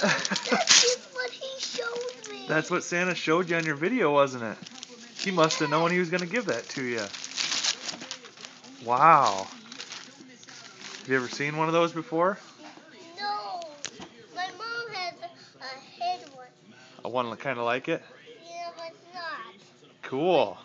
That's what he showed me. That's what Santa showed you on your video, wasn't it? He must have known he was going to give that to you. Wow. Have you ever seen one of those before? No. My mom has a head one. A one kind of like it? Yeah, but not. Cool.